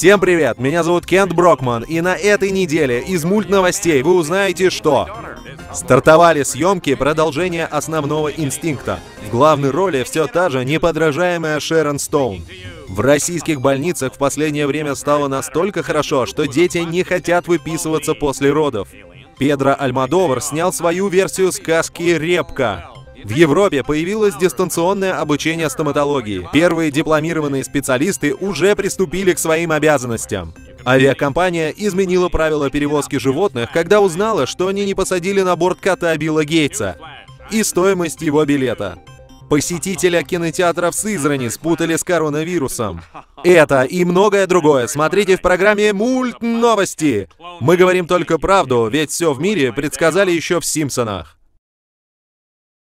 Всем привет, меня зовут Кент Брокман, и на этой неделе из мульт новостей вы узнаете, что стартовали съемки продолжения основного инстинкта. В главной роли все та же неподражаемая Шерон Стоун. В российских больницах в последнее время стало настолько хорошо, что дети не хотят выписываться после родов. Педро Альмадовар снял свою версию сказки «Репка». В Европе появилось дистанционное обучение стоматологии. Первые дипломированные специалисты уже приступили к своим обязанностям. Авиакомпания изменила правила перевозки животных, когда узнала, что они не посадили на борт кота Билла Гейтса и стоимость его билета. Посетителя кинотеатра в Сызрани спутали с коронавирусом. Это и многое другое смотрите в программе «Мульт новости». Мы говорим только правду, ведь все в мире предсказали еще в «Симпсонах».